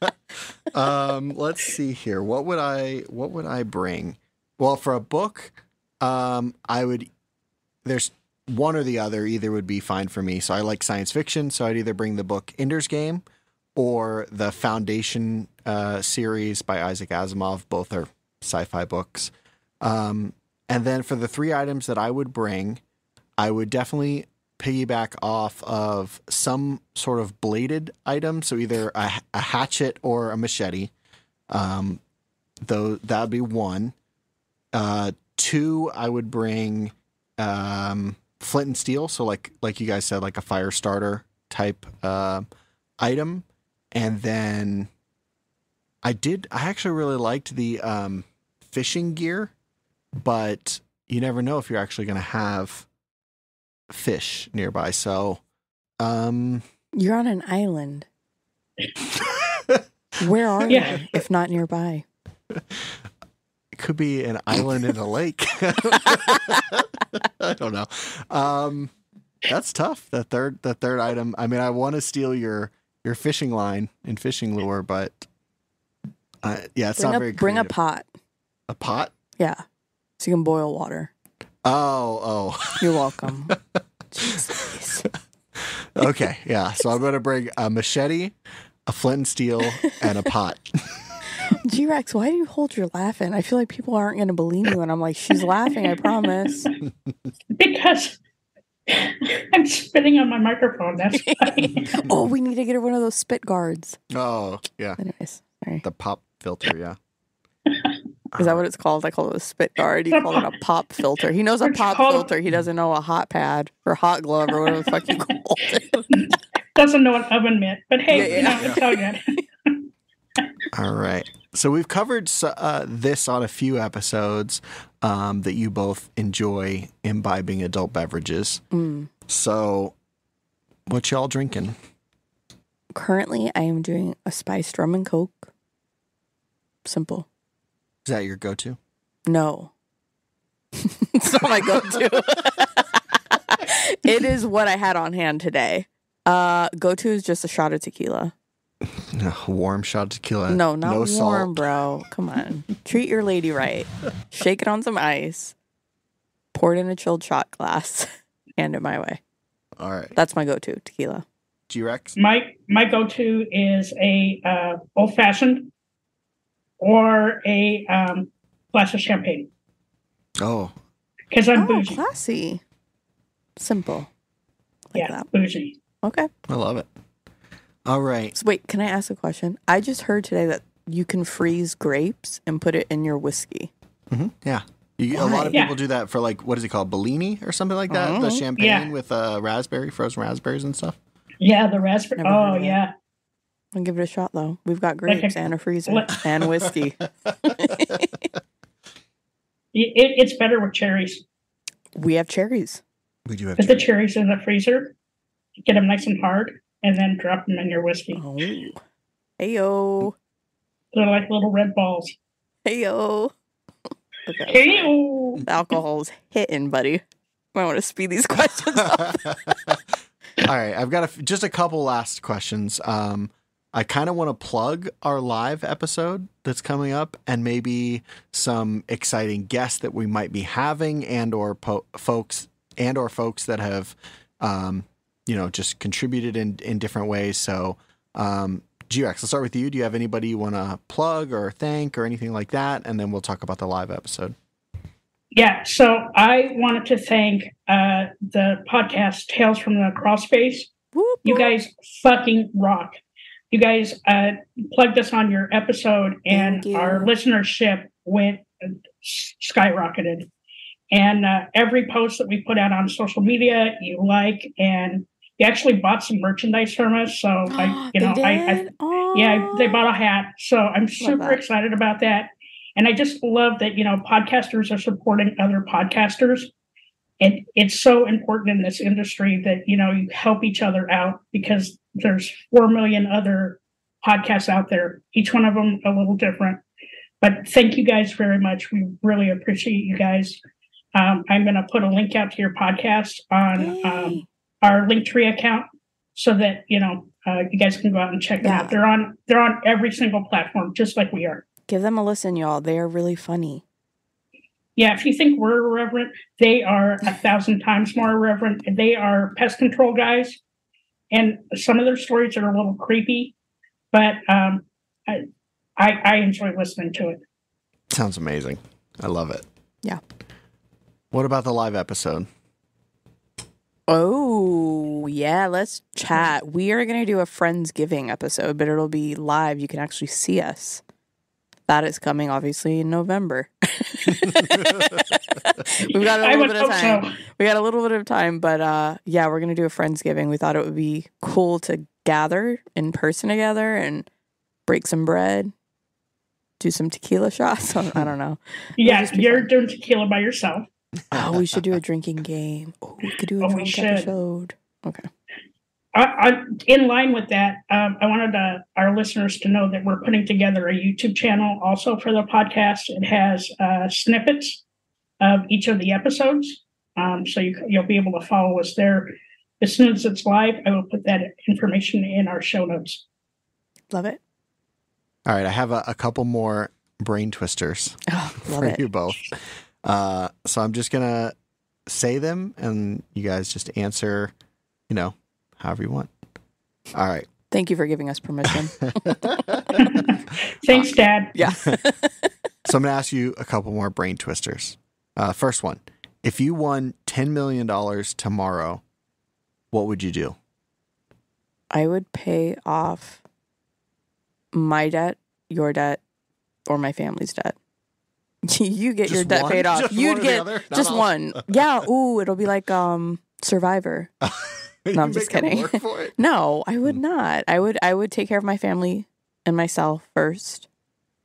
[SPEAKER 2] um, let's see here. What would I what would I bring? Well, for a book, um, I would there's one or the other, either would be fine for me. So I like science fiction, so I'd either bring the book Ender's Game or the Foundation uh, series by Isaac Asimov. Both are sci-fi books. Um, and then for the three items that I would bring, I would definitely piggyback off of some sort of bladed item. So either a, a hatchet or a machete. Um, though that would be one. Uh, two, I would bring um, flint and steel. So like like you guys said, like a fire starter type uh, item. And then I did. I actually really liked the um, fishing gear, but you never know if you're actually going to have fish nearby. So, um,
[SPEAKER 1] You're on an island. Where are
[SPEAKER 3] Yeah.
[SPEAKER 1] you if not nearby?
[SPEAKER 2] it could be an island in a lake. I don't know. Um, that's tough. The third, the third item. I mean, I want to steal your your fishing line and fishing lure, but uh, yeah, it's
[SPEAKER 1] Bring
[SPEAKER 2] not
[SPEAKER 1] a
[SPEAKER 2] very.
[SPEAKER 1] bring a pot.
[SPEAKER 2] A pot.
[SPEAKER 1] Yeah. So you can boil water.
[SPEAKER 2] Oh, oh.
[SPEAKER 1] You're welcome. Jeez.
[SPEAKER 2] Okay, yeah. So I'm gonna bring a machete, a flint and steel, and a pot.
[SPEAKER 1] G Rex, why do you hold your laughing? I feel like people aren't going to believe you. And I'm like, she's laughing, I promise.
[SPEAKER 3] Because I'm spitting on my microphone. That's why.
[SPEAKER 1] oh, we need to get her one of those spit guards.
[SPEAKER 2] Oh, yeah.
[SPEAKER 1] Anyways, sorry.
[SPEAKER 2] The pop filter, yeah.
[SPEAKER 1] Is that what it's called? I call it a spit guard. You call it a pop filter. He knows a pop filter. He doesn't know a hot pad or hot glove or whatever the fuck you call it.
[SPEAKER 3] Doesn't know an oven mitt, but hey,
[SPEAKER 1] Yeah,
[SPEAKER 3] you
[SPEAKER 1] yeah.
[SPEAKER 3] know, it's all good.
[SPEAKER 2] All right. So we've covered uh, this on a few episodes um, that you both enjoy imbibing adult beverages.
[SPEAKER 1] Mm.
[SPEAKER 2] So, what y'all drinking?
[SPEAKER 1] Currently, I am doing a spiced rum and coke. Simple.
[SPEAKER 2] Is that your go-to?
[SPEAKER 1] No. it's not my go to. it is what I had on hand today. Uh, go to is just a shot of tequila.
[SPEAKER 2] No, warm shot of tequila.
[SPEAKER 1] no, not
[SPEAKER 2] no
[SPEAKER 1] warm,
[SPEAKER 2] salt.
[SPEAKER 1] bro. Come on. Treat your lady right. Shake it on some ice. Pour it in a chilled shot glass. Hand it my way.
[SPEAKER 2] All right.
[SPEAKER 1] That's my go to tequila.
[SPEAKER 2] G-Rex?
[SPEAKER 3] My my go-to is a uh, old-fashioned or a um, glass of champagne
[SPEAKER 2] Oh,
[SPEAKER 3] because I'm
[SPEAKER 1] Oh,
[SPEAKER 3] bougie.
[SPEAKER 1] classy. Simple. Like
[SPEAKER 3] yeah,
[SPEAKER 1] that.
[SPEAKER 3] bougie.
[SPEAKER 1] Okay.
[SPEAKER 2] I love it. All right.
[SPEAKER 1] So wait, can I ask a question? I just heard today that you can freeze grapes and put it in your whiskey.
[SPEAKER 2] Mm-hmm. Yeah. You, a lot
[SPEAKER 1] Why?
[SPEAKER 2] of
[SPEAKER 3] Yeah.
[SPEAKER 2] people do that for like, what is it called? Bellini or something like that? The
[SPEAKER 1] Oh.
[SPEAKER 2] champagne
[SPEAKER 3] Yeah.
[SPEAKER 2] with uh, raspberry, frozen raspberries and stuff.
[SPEAKER 3] Yeah, the raspberry.
[SPEAKER 1] Never
[SPEAKER 3] Oh yeah,
[SPEAKER 1] I'll give it a shot though. We've got grapes and a freezer and whiskey.
[SPEAKER 3] it, it's better with cherries.
[SPEAKER 1] we have cherries.
[SPEAKER 2] We do have
[SPEAKER 3] Put the cherries in the freezer, get them nice and hard, and then drop them in your whiskey.
[SPEAKER 1] Oh. Hey yo.
[SPEAKER 3] They're like little red balls.
[SPEAKER 1] Hey yo. Okay.
[SPEAKER 3] Hey,
[SPEAKER 1] The alcohol's hitting, buddy. I want to speed these questions up.
[SPEAKER 2] All right, I've got a f just a couple last questions. Um, I kind of want to plug our live episode that's coming up, and maybe some exciting guests that we might be having, and or po- folks and or folks that have, um, you know, just contributed in in different ways. So, um, G-Rex, let's start with you. Do you have anybody you want to plug or thank or anything like that, and then we'll talk about the live episode.
[SPEAKER 3] Yeah, so I wanted to thank uh, the podcast Tales from the Crawl Space.
[SPEAKER 1] Whoop,
[SPEAKER 3] You guys fucking rock. You guys uh, plugged us on your episode, and our listenership went uh, skyrocketed. And uh, every post that we put out on social media, you like, and you actually bought some merchandise from us. So I, you know, I, I yeah, they bought a hat. So I'm super excited about that. And I just love that, you know, podcasters are supporting other podcasters. And it's so important in this industry that, you know, you help each other out because there's 4 million other podcasts out there, each one of them a little different. But thank you guys very much. We really appreciate you guys. Um, I'm going to put a link out to your podcast on um, our Linktree account so that you know uh, you guys can go out and check them
[SPEAKER 1] Yeah.
[SPEAKER 3] out. They're on they're on every single platform, just like we are.
[SPEAKER 1] Give them a listen, y'all. They are really funny.
[SPEAKER 3] Yeah, if you think we're irreverent, they are a thousand times more irreverent. They are pest control guys, and some of their stories are a little creepy, but um, I, I I enjoy listening to it.
[SPEAKER 2] Sounds amazing. I love it.
[SPEAKER 1] Yeah.
[SPEAKER 2] What about the live episode?
[SPEAKER 1] Oh, yeah, let's chat. We are going to do a Friendsgiving episode, but it'll be live. You can actually see us. That is coming obviously in November. We've got a little bit of time.
[SPEAKER 3] so.
[SPEAKER 1] We got a little bit of time, but uh yeah, we're going to do a Friendsgiving. We thought it would be cool to gather in person together and break some bread, do some tequila shots. I don't know.
[SPEAKER 3] Yeah, you're
[SPEAKER 1] fun.
[SPEAKER 3] doing tequila by yourself.
[SPEAKER 1] Oh, we should do a drinking game. Oh, we could do a
[SPEAKER 3] Oh, we
[SPEAKER 1] drunk episode. Okay.
[SPEAKER 3] I, I, in line with that, um, I wanted to, our listeners to know that we're putting together a YouTube channel also for the podcast. It has uh, snippets of each of the episodes, um, so you, you'll be able to follow us there. As soon as it's live, I will put that information in our show notes.
[SPEAKER 1] Love it.
[SPEAKER 2] All right, I have a, a couple more brain twisters
[SPEAKER 1] Oh, love
[SPEAKER 2] for
[SPEAKER 1] it.
[SPEAKER 2] you both. Uh, so I'm just gonna say them, and you guys just answer, you know, however you want. All right.
[SPEAKER 1] Thank you for giving us permission.
[SPEAKER 3] Thanks, Dad.
[SPEAKER 1] yeah.
[SPEAKER 2] So I'm gonna ask you a couple more brain twisters. Uh, first one: If you won ten million dollars tomorrow, what would you do?
[SPEAKER 1] I would pay off my debt, your debt, or my family's debt. you get your debt
[SPEAKER 2] one?
[SPEAKER 1] paid off.
[SPEAKER 2] Just one
[SPEAKER 1] You'd get just
[SPEAKER 2] all?
[SPEAKER 1] one. Yeah. Ooh, it'll be like um Survivor.
[SPEAKER 2] You
[SPEAKER 1] I'm just kidding.
[SPEAKER 2] work for it?
[SPEAKER 1] No, I would hmm. not. I would I would take care of my family and myself first.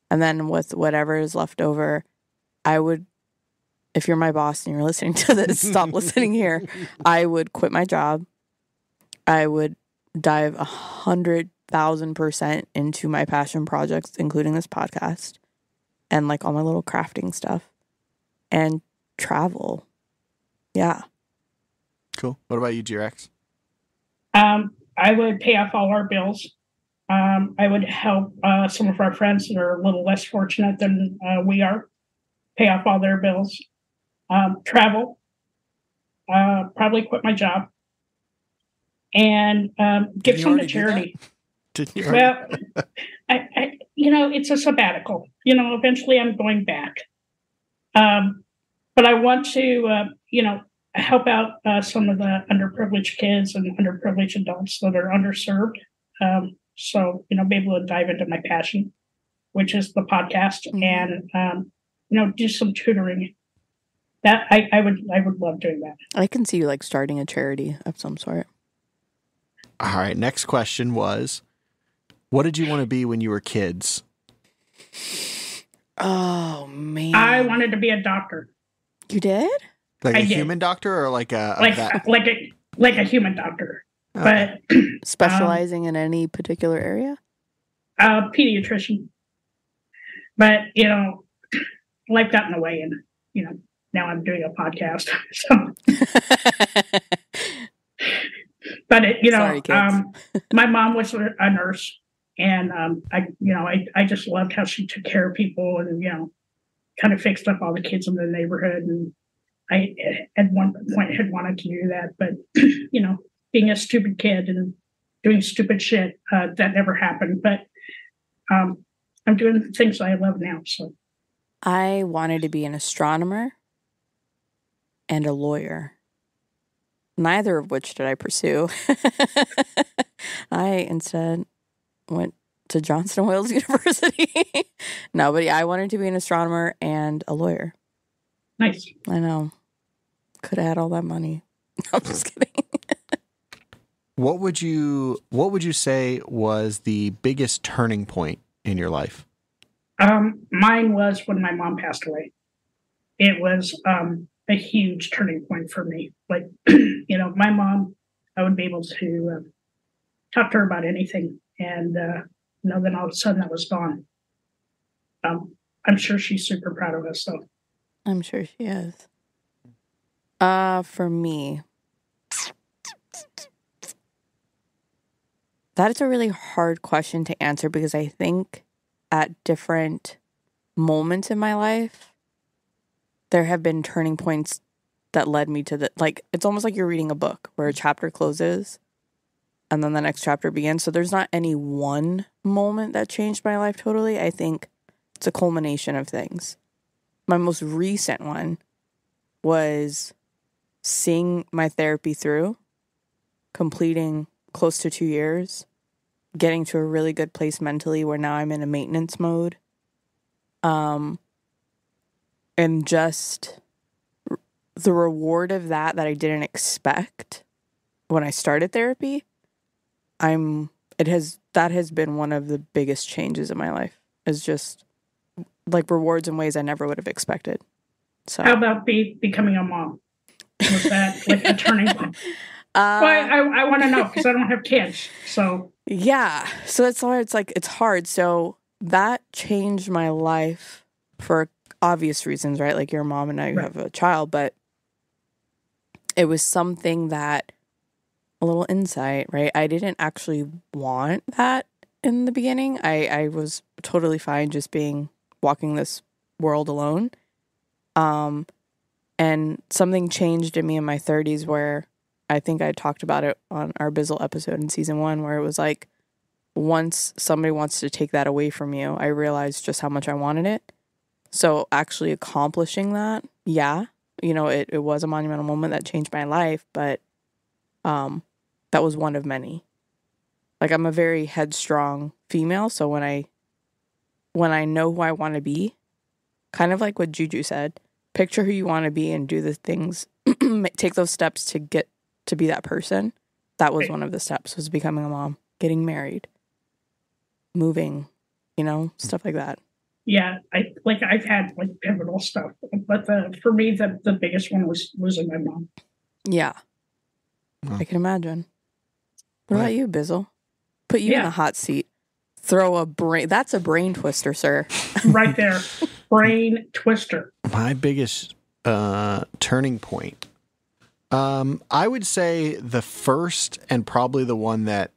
[SPEAKER 1] And then with whatever is left over, I would if you're my boss and you're listening to this, stop listening here. I would quit my job. I would dive a hundred thousand percent into my passion projects, including this podcast and like all my little crafting stuff and travel. Yeah.
[SPEAKER 2] Cool. What about you, G-Rex?
[SPEAKER 3] Um, I would pay off all our bills. Um, I would help uh, some of our friends that are a little less fortunate than uh, we are, pay off all their bills. Um, travel, uh, probably quit my job, and um, give some to
[SPEAKER 2] already do that?
[SPEAKER 3] charity.
[SPEAKER 2] You
[SPEAKER 3] Well, I, I, you know, it's a sabbatical. You know, eventually I'm going back. Um, but I want to, uh, you know, help out uh, some of the underprivileged kids and underprivileged adults that are underserved. Um, so, you know, be able to dive into my passion, which is the podcast,
[SPEAKER 1] Mhm.
[SPEAKER 3] and um, you know, do some tutoring. That I, I would, I would love doing that.
[SPEAKER 1] I can see you like starting a charity of some sort.
[SPEAKER 2] All right. Next question was, what did you want to be when you were kids?
[SPEAKER 1] Oh man.
[SPEAKER 3] I wanted to be a doctor,
[SPEAKER 1] You did?
[SPEAKER 2] Like
[SPEAKER 3] I
[SPEAKER 2] a
[SPEAKER 3] did.
[SPEAKER 2] human doctor or like a, a
[SPEAKER 3] like
[SPEAKER 2] vet?
[SPEAKER 3] like a like a human doctor,
[SPEAKER 2] Okay.
[SPEAKER 3] but
[SPEAKER 1] Specializing in any particular area?
[SPEAKER 3] A pediatrician. But you know, life got in the way, and you know, now I'm doing a podcast. So, but it, you know,
[SPEAKER 1] Sorry,
[SPEAKER 3] um, my mom was a a nurse, and um, I, you know, I, I just loved how she took care of people, and you know, kind of fixed up all the kids in the neighborhood, and I at one point had wanted to do that, but you know, being a stupid kid and doing stupid shit, uh, that never happened. But um, I'm doing things I love now. So
[SPEAKER 1] I wanted to be an astronomer and a lawyer. Neither of which did I pursue. I instead went to Johnson Wales University. no, but yeah, I wanted to be an astronomer and a lawyer.
[SPEAKER 3] nice.
[SPEAKER 1] I know. Could have had all that money. I'm just kidding.
[SPEAKER 2] what would you what would you say was the biggest turning point in your life?
[SPEAKER 3] Um, mine was when my mom passed away. It was um, a huge turning point for me. Like, you know, my mom, I would be able to uh, talk to her about anything, and uh, you know, then all of a sudden that was gone. Um, I'm sure she's super proud of us, though.
[SPEAKER 1] I'm sure she is. Uh, for me, that is a really hard question to answer because I think at different moments in my life, there have been turning points that led me to the like it's almost like you're reading a book where a chapter closes and then the next chapter begins. So there's not any one moment that changed my life totally. I think it's a culmination of things. My most recent one was seeing my therapy through, completing close to two years, getting to a really good place mentally where now I'm in a maintenance mode. Um, and just the reward of that that I didn't expect when I started therapy, I'm it has that has been one of the biggest changes in my life. Is just like rewards in ways I never would have expected. So
[SPEAKER 3] How about be becoming a mom? Was that like a turning point?
[SPEAKER 1] uh,
[SPEAKER 3] well, I, I, I want to know because I don't have kids. So
[SPEAKER 1] Yeah. So that's why it's like it's hard. So that changed my life for obvious reasons, right? Like your mom and now you
[SPEAKER 3] Right.
[SPEAKER 1] have a child, but it was something that a little insight, right? I didn't actually want that in the beginning. I I was totally fine just being walking this world alone. Um and something changed in me in my 30s where I think I talked about it on our Bizzle episode in season 1 where it was like once somebody wants to take that away from you, I realized just how much I wanted it. So actually accomplishing that, yeah, you know, it, it was a monumental moment that changed my life, but um that was one of many. Like I'm a very headstrong female, so when I when I know who I want to be, kind of like what Juju said, picture who you want to be and do the things take those steps to get to be that person. That was
[SPEAKER 3] Right.
[SPEAKER 1] one of the steps was becoming a mom, getting married, moving, you know, mm. stuff like that.
[SPEAKER 3] yeah, I like I've had like pivotal stuff, but the for me the the biggest one was losing my mom.
[SPEAKER 1] Yeah.
[SPEAKER 2] Wow.
[SPEAKER 1] I can imagine. What
[SPEAKER 2] Right.
[SPEAKER 1] about you, Bizzle? Put you in
[SPEAKER 3] Yeah.
[SPEAKER 1] the hot seat. Throw a brain. That's a brain twister, sir.
[SPEAKER 3] Right there, brain twister.
[SPEAKER 2] My biggest uh, turning point. Um, I would say the first and probably the one that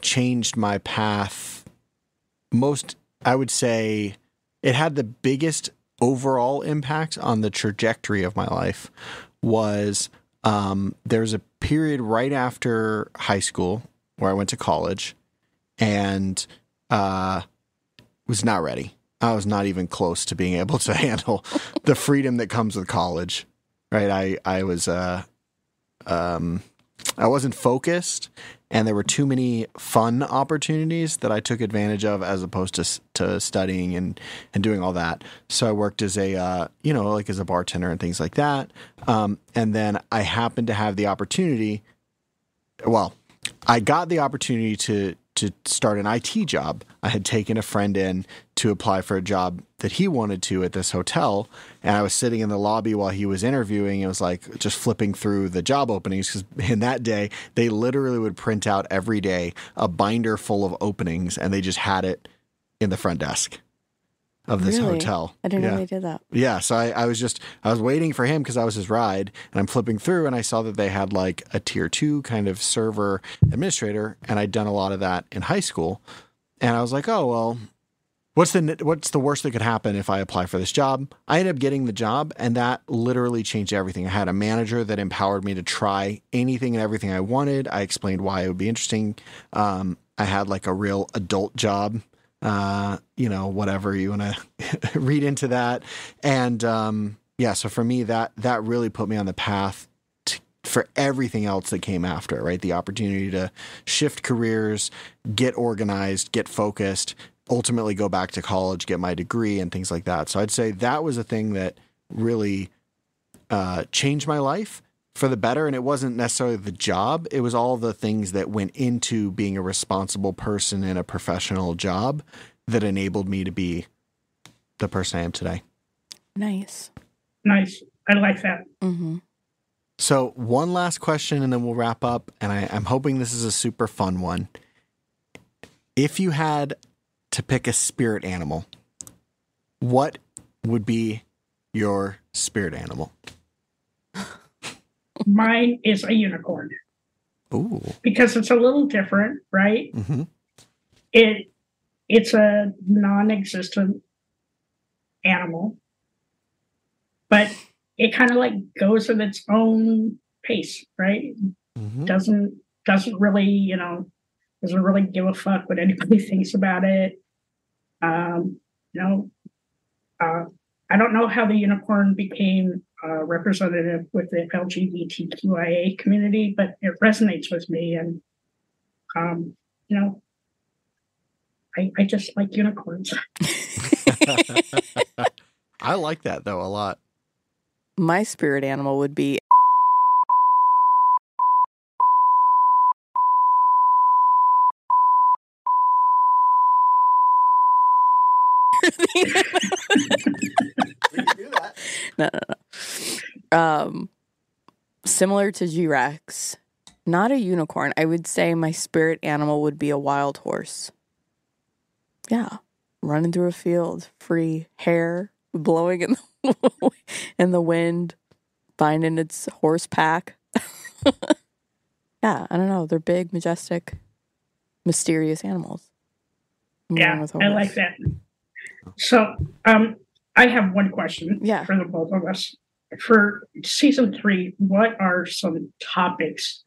[SPEAKER 2] changed my path most. I would say it had the biggest overall impact on the trajectory of my life. Was um, there's a period right after high school where I went to college, and uh, was not ready. I was not even close to being able to handle the freedom that comes with college. Right. I, I was, uh, um, I wasn't focused and there were too many fun opportunities that I took advantage of as opposed to, to studying and, and doing all that. So I worked as a, uh, you know, like as a bartender and things like that. Um, and then I happened to have the opportunity. Well, I got the opportunity to to start an IT job. I had taken a friend in to apply for a job that he wanted to at this hotel, and I was sitting in the lobby while he was interviewing. It was like just flipping through the job openings because in that day they literally would print out every day a binder full of openings, and they just had it in the front desk of this
[SPEAKER 1] Really?
[SPEAKER 2] hotel.
[SPEAKER 1] I didn't
[SPEAKER 2] Yeah.
[SPEAKER 1] know they did that.
[SPEAKER 2] Yeah, so I, I was just I was waiting for him because I was his ride, and I'm flipping through, and I saw that they had like a tier two kind of server administrator, and I'd done a lot of that in high school, and I was like, oh well, what's the what's the worst that could happen if I apply for this job? I ended up getting the job, and that literally changed everything. I had a manager that empowered me to try anything and everything I wanted. I explained why it would be interesting. Um, I had like a real adult job uh, you know, whatever you want to read into that. And um, yeah, so for me, that that really put me on the path for everything else that came after. Right, the opportunity to shift careers, get organized, get focused, ultimately go back to college, get my degree, and things like that. So I'd say that was a thing that really uh, changed my life for the better. And it wasn't necessarily the job, it was all the things that went into being a responsible person in a professional job that enabled me to be the person I am today.
[SPEAKER 1] Nice.
[SPEAKER 3] Nice. I like that.
[SPEAKER 1] Mm-hmm.
[SPEAKER 2] So, one last question and then we'll wrap up. And I, I'm hoping this is a super fun one. If you had to pick a spirit animal, what would be your spirit animal?
[SPEAKER 3] Mine is a unicorn
[SPEAKER 2] Ooh.
[SPEAKER 3] because it's a little different, right?
[SPEAKER 2] hmm
[SPEAKER 3] It it's a non-existent animal, but it kind of like goes at its own pace, right?
[SPEAKER 2] hmm
[SPEAKER 3] Doesn't doesn't really, you know, doesn't really give a fuck what anybody thinks about it. Um, you know, uh, I don't know how the unicorn became uh, representative with the LGBTQIA community, but it resonates with me, and um, you know, I, I just like unicorns.
[SPEAKER 2] I like that though a lot.
[SPEAKER 1] My spirit animal would be no, no, no. Um, similar to G Rex, not a unicorn. I would say my spirit animal would be a wild horse. Yeah, running through a field, free hair blowing in the in the wind, finding its horse pack. yeah, I don't know. They're big, majestic, mysterious animals. I'm
[SPEAKER 3] yeah, I like that. So, um, I have one question
[SPEAKER 1] Yeah.
[SPEAKER 3] for the both of us. For season three, what are some topics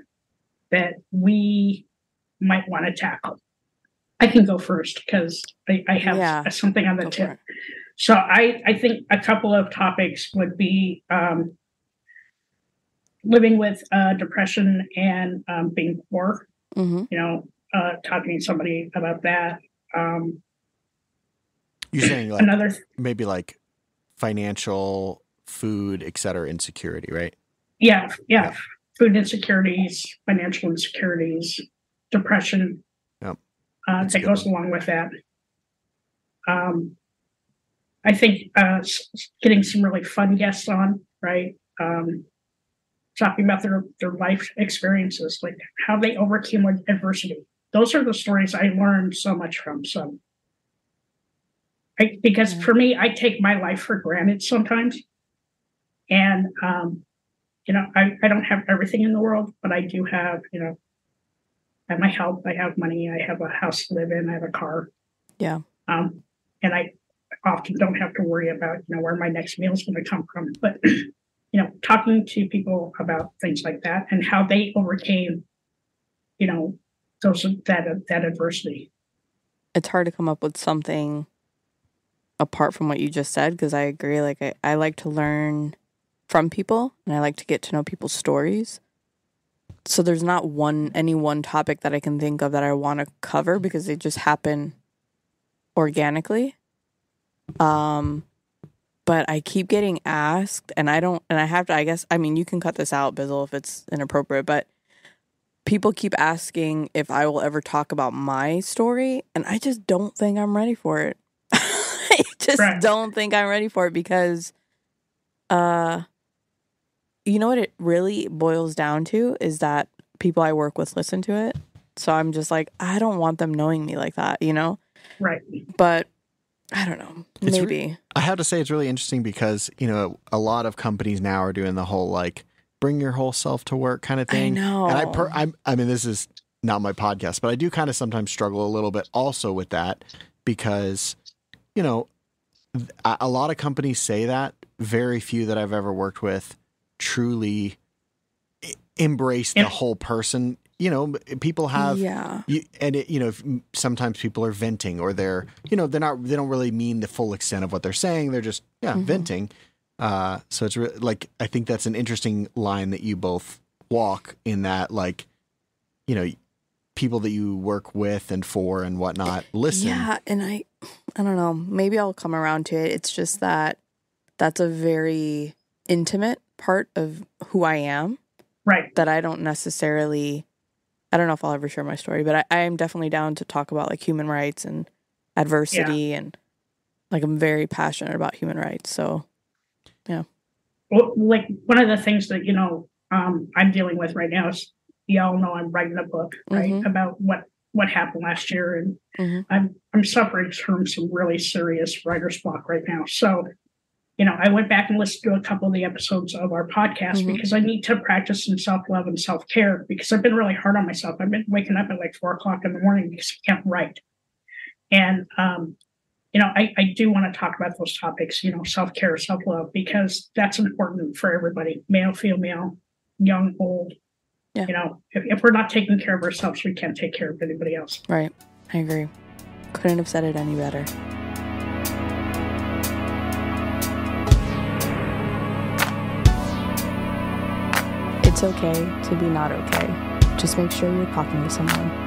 [SPEAKER 3] that we might want to tackle? I can go first because I, I have
[SPEAKER 1] Yeah.
[SPEAKER 3] something on the
[SPEAKER 1] Go
[SPEAKER 3] tip. So I, I think a couple of topics would be um, living with uh, depression and um, being poor.
[SPEAKER 1] Mhm.
[SPEAKER 3] You know, uh, talking to somebody about that. Um,
[SPEAKER 2] You're saying like
[SPEAKER 3] another, th-
[SPEAKER 2] maybe like financial, food, et cetera, insecurity, right?
[SPEAKER 3] yeah, yeah,
[SPEAKER 2] Yeah.
[SPEAKER 3] food insecurities, financial insecurities, depression.
[SPEAKER 2] Yep.
[SPEAKER 3] Uh,
[SPEAKER 2] That's a
[SPEAKER 3] that
[SPEAKER 2] good
[SPEAKER 3] goes along with that. Um, I think uh, s- s- getting some really fun guests on, right? Um, talking about their their life experiences, like how they overcame adversity. Those are the stories I learned so much from. So, I, because for me, I take my life for granted sometimes, and um, you know, I, I don't have everything in the world, but I do have, you know, I have my health, I have money, I have a house to live in, I have a car.
[SPEAKER 1] Yeah.
[SPEAKER 3] Um, and I often don't have to worry about, you know, where my next meal is going to come from. But, you know, talking to people about things like that and how they overcame, you know, those that that adversity.
[SPEAKER 1] it's hard to come up with something apart from what you just said because I agree. Like I, I like to learn from people and I like to get to know people's stories. So there's not one any one topic that I can think of that I want to cover because they just happen organically. Um but I keep getting asked and I don't and I have to I guess I mean you can cut this out Bizzle if it's inappropriate but people keep asking if I will ever talk about my story, and I just don't think I'm ready for it. I just
[SPEAKER 3] Right.
[SPEAKER 1] don't think I'm ready for it because, uh, you know what it really boils down to is that people I work with listen to it. So I'm just like, I don't want them knowing me like that, you know?
[SPEAKER 3] Right.
[SPEAKER 1] But I don't know.
[SPEAKER 2] It's re-
[SPEAKER 1] Maybe.
[SPEAKER 2] I have to say it's really interesting because, you know, a lot of companies now are doing the whole like bring your whole self to work kind of thing.
[SPEAKER 1] I
[SPEAKER 2] thing.
[SPEAKER 1] know.
[SPEAKER 2] And I per- I'm I mean this is not my podcast, but I do kind of sometimes struggle a little bit also with that because you know, a, a lot of companies say that, very few that I've ever worked with truly embrace the whole person. You know, people have
[SPEAKER 1] yeah.
[SPEAKER 2] you, and it, you know, sometimes people are venting or they're, you know, they're not, they don't really mean the full extent of what they're saying. They're just, yeah,
[SPEAKER 1] Mhm.
[SPEAKER 2] venting. Uh, so it's re- like, I think that's an interesting line that you both walk in that, like, you know, people that you work with and for and whatnot listen.
[SPEAKER 1] Yeah, and I I don't know, maybe I'll come around to it. It's just that that's a very intimate part of who I am.
[SPEAKER 3] Right.
[SPEAKER 1] that I don't necessarily I don't know if I'll ever share my story, but I, I am definitely down to talk about like human rights and adversity and like I'm very passionate about human rights. So yeah.
[SPEAKER 3] Well, like one of the things that you know um, I'm dealing with right now is y'all know I'm writing a book right
[SPEAKER 1] Mhm.
[SPEAKER 3] about what what happened last year, and
[SPEAKER 1] Mhm.
[SPEAKER 3] I'm I'm suffering from some really serious writer's block right now. So, you know, I went back and listened to a couple of the episodes of our podcast
[SPEAKER 1] Mhm.
[SPEAKER 3] because I need to practice some self love and self care because I've been really hard on myself. I've been waking up at like four o'clock in the morning because I can't write, and um, you know, I, I do want to talk about those topics, you know, self care, self love, because that's important for everybody, male, female, young, old.
[SPEAKER 1] Yeah.
[SPEAKER 3] You know, if, if we're not taking care of ourselves, we can't take care of anybody else.
[SPEAKER 1] right. I agree. Couldn't have said it any better. It's okay to be not okay. Just make sure you're talking to someone.